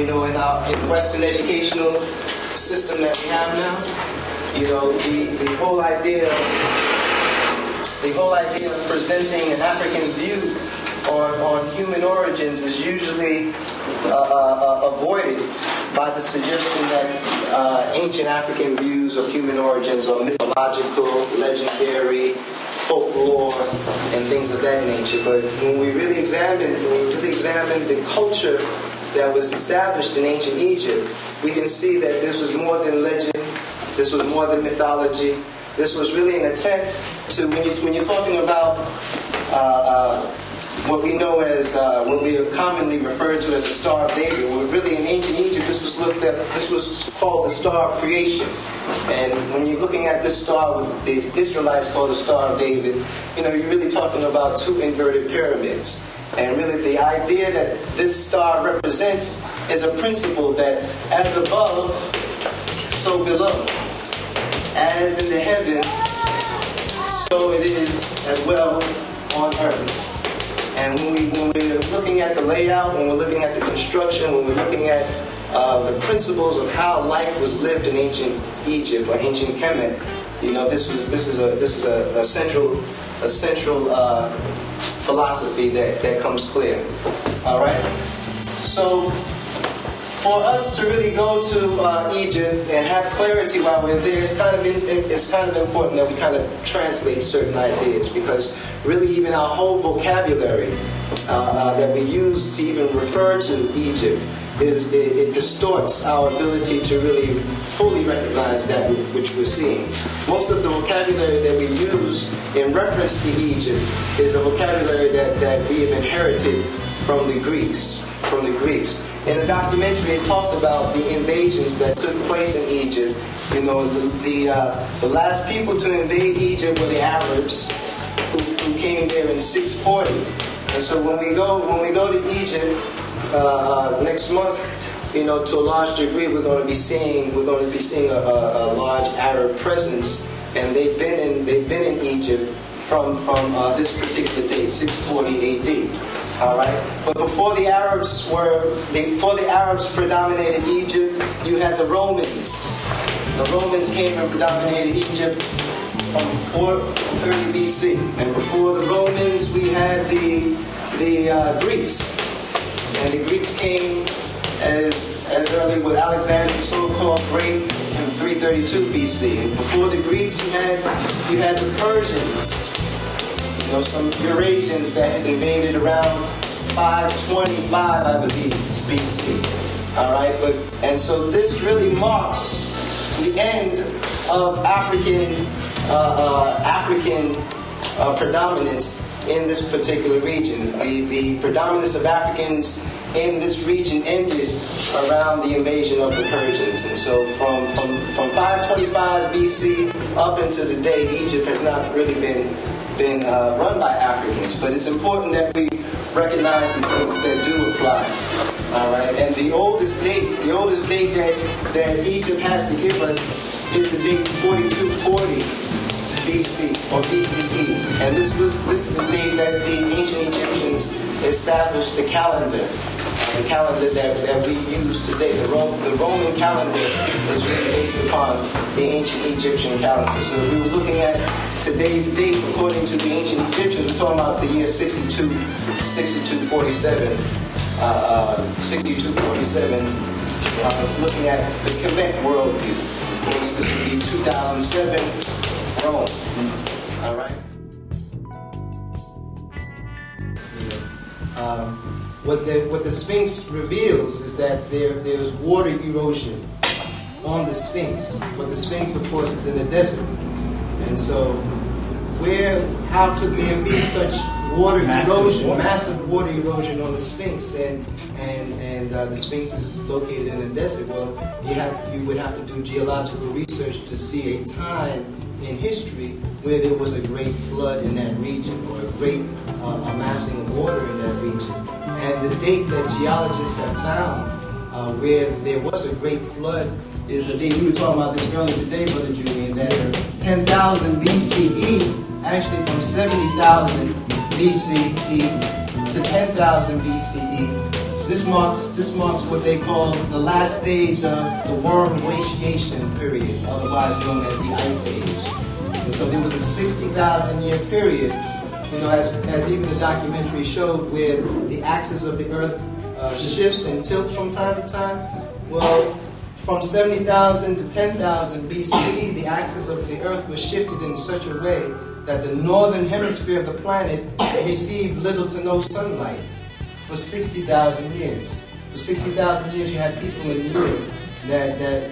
you know, in our in the Western educational system that we have now, you know, the, the whole idea, the whole idea of presenting an African view on, on human origins is usually uh, uh, uh avoided by the suggestion that uh, ancient African views of human origins are mythological, legendary, folklore, and things of that nature. But when we really examine, when we really examine the culture that was established in ancient Egypt, we can see that this was more than legend, this was more than mythology. This was really an attempt to, when, you, you're talking about uh, uh, what we know as, uh, what we are commonly referred to as the Star of David. Well, really in ancient Egypt, this was looked at, this was called the Star of Creation. And when you're looking at this star, the Israelites call the Star of David, you know, you're really talking about two inverted pyramids. And really the idea that this star represents is a principle that as above, so below. As in the heavens, so it is as well on earth. And when, we, when we're looking at the layout, when we're looking at the construction, when we're looking at uh, the principles of how life was lived in ancient Egypt or ancient Kemet, you know, this was this is a this is a, a central a central uh, philosophy that, that comes clear. All right. So for us to really go to uh, Egypt and have clarity while we're there, it's kind of it's kind of important that we kind of translate certain ideas because really even our whole vocabulary uh, uh, that we use to even refer to Egypt is it, it, distorts our ability to really fully recognize that which we're seeing. Most of the vocabulary that we use in reference to Egypt is a vocabulary that, that we have inherited from the Greeks, from the Greeks. In the documentary, it talked about the invasions that took place in Egypt. You know, the the, uh, the last people to invade Egypt were the Arabs, who, who, came there in 640. And so when we go when we go to Egypt uh, uh, next month, you know, to a large degree, we're going to be seeing we're going to be seeing a, a, a large Arab presence, and they've been in they've been in Egypt from from uh, this particular date, 640 A.D. All right. But before the Arabs were, before the Arabs predominated Egypt, you had the Romans. The Romans came and predominated Egypt from 430 BC. And before the Romans, we had the the uh, Greeks. And the Greeks came as as early with Alexander, the so-called Great, in 332 BC. And before the Greeks, you had you had the Persians you know, some Eurasians that invaded around 525, I believe, BC. All right, but and so this really marks the end of African uh, uh, African uh, predominance in this particular region. The, the predominance of Africans in this region ended around the invasion of the Persians. And so from, from, from 525 BC up into today, Egypt has not really been been uh, run by Africans, but it's important that we recognize the dates that do apply. All right, and the oldest date, the oldest date that, that Egypt has to give us is the date 4240 BC or BCE, and this was this is the date that the ancient Egyptians established the calendar the calendar that, that we use today. The, Rome, the Roman calendar is really based upon the ancient Egyptian calendar. So if we were looking at today's date according to the ancient Egyptians. We're talking about the year 62, 6247. Uh, uh, 6247, uh, looking at the Kemet worldview. Of course, this would be 2007 Rome. All right. Um, what the, what the Sphinx reveals is that there, there's water erosion on the Sphinx. But the Sphinx, of course, is in the desert. And so, where, how could there be such water massive erosion, water. massive water erosion on the Sphinx, and and and uh, the Sphinx is located in the desert? Well, you have you would have to do geological research to see a time in history where there was a great flood in that region or a great uh, amassing of water in that region. And the date that geologists have found uh, where there was a great flood is the date we were talking about this earlier today, Brother Julian, that 10,000 BCE, actually from 70,000 BCE to 10,000 BCE, this marks this marks what they call the last stage of the Würm glaciation period, otherwise known as the Ice Age. And so there was a 60,000 year period, you know, as, as even the documentary showed, where the axis of the Earth uh, shifts and tilts from time to time. Well, from 70,000 to 10,000 BCE, the axis of the Earth was shifted in such a way that the northern hemisphere of the planet received little to no sunlight for 60,000 years. For 60,000 years, you had people in Europe that, that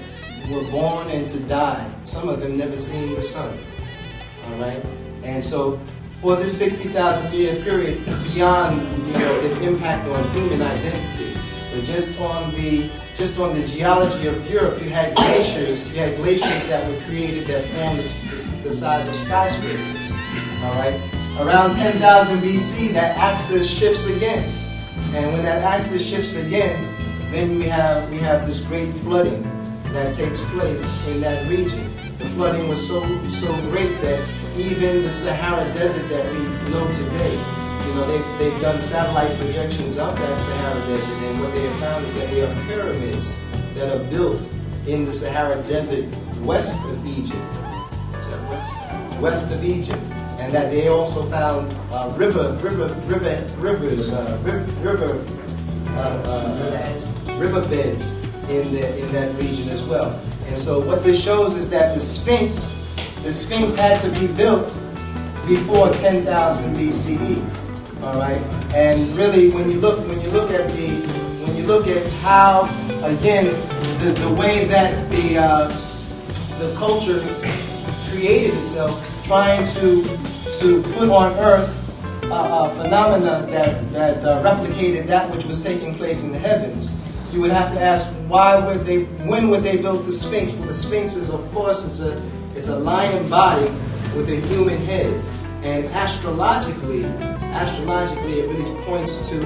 were born and to die, some of them never seeing the sun. All right? And so, for this 60,000 year period, beyond you know, its impact on human identity, but just on the just on the geology of Europe, you had glaciers. You had glaciers that were created that formed the, the, the size of skyscrapers. All right. Around 10,000 BC, that axis shifts again, and when that axis shifts again, then we have we have this great flooding that takes place in that region. The flooding was so so great that even the Sahara Desert that we know today you know, they've, they've done satellite projections of that Sahara Desert, and what they have found is that there are pyramids that are built in the Sahara Desert west of Egypt. West? West of Egypt. And that they also found uh, river, river, river, rivers, uh, river, uh, uh, riverbeds in, the, in that region as well. And so what this shows is that the Sphinx, the Sphinx had to be built before 10,000 BCE. All right, and really, when you look when you look at the when you look at how again the, the way that the uh, the culture created itself, trying to to put on Earth a, a phenomena that that uh, replicated that which was taking place in the heavens. You would have to ask why would they when would they build the Sphinx? Well, the Sphinx is of course it's a it's a lion body with a human head, and astrologically astrologically, it really points to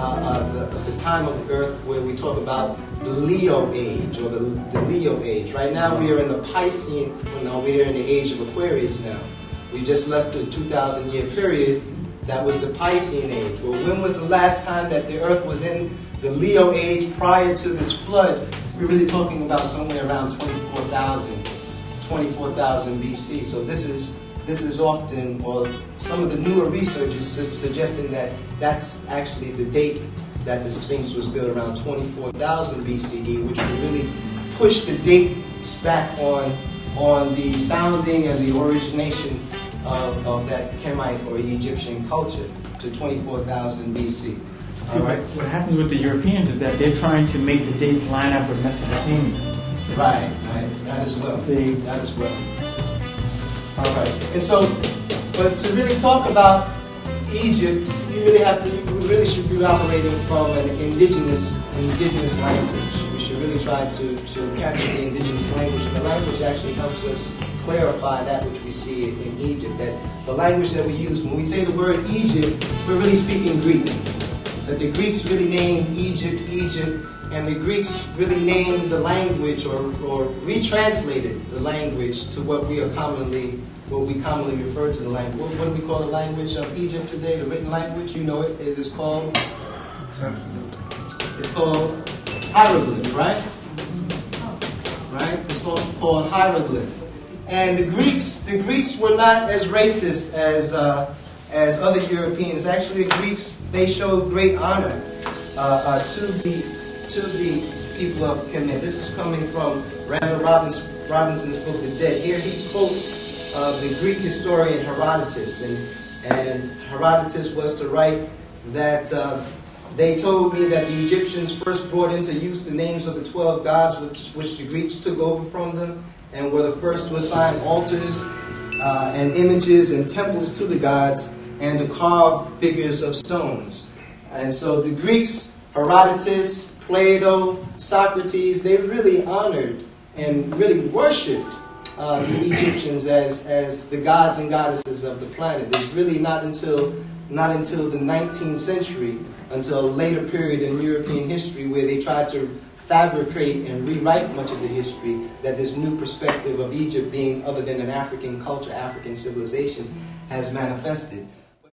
uh, uh, the, the, time of the Earth where we talk about the Leo age or the, the Leo age. Right now, we are in the Piscean. Well, no, we are in the age of Aquarius now. We just left the 2,000 year period. That was the Piscean age. Well, when was the last time that the Earth was in the Leo age prior to this flood? We're really talking about somewhere around 24,000, 24,000 BC. So this is this is often, or some of the newer research is su suggesting that that's actually the date that the Sphinx was built around 24,000 BCE, which would really push the dates back on, on the founding and the origination of, of that Kemite or Egyptian culture to 24,000 BC. All right. What happens with the Europeans is that they're trying to make the dates line up with Mesopotamia. Right, right. That as well. See, that as well. All right. And so, but to really talk about Egypt, you really have to, we really should be operating from an indigenous, indigenous language. We should really try to, to capture the indigenous language. And the language actually helps us clarify that which we see in Egypt. That the language that we use, when we say the word Egypt, we're really speaking Greek. That the Greeks really named Egypt, Egypt, and the Greeks really named the language or, or retranslated the language to what we are commonly what we commonly refer to the language. What, what, do we call the language of Egypt today? The written language, you know it. It is called. It's called hieroglyph, right? Right. It's called, called hieroglyph. And the Greeks, the Greeks were not as racist as uh, as other Europeans. Actually, the Greeks they showed great honor uh, uh, to the to the people of Kemet. This is coming from Randall Robinson, Robinson's book, The Debt. Here he quotes of the Greek historian Herodotus. And, and Herodotus was to write that uh, they told me that the Egyptians first brought into use the names of the 12 gods which, which the Greeks took over from them and were the first to assign altars uh, and images and temples to the gods and to carve figures of stones. And so the Greeks, Herodotus, Plato, Socrates, they really honored and really worshipped uh, the Egyptians as, as the gods and goddesses of the planet. It's really not until, not until the 19th century, until a later period in European history where they tried to fabricate and rewrite much of the history that this new perspective of Egypt being other than an African culture, African civilization, has manifested.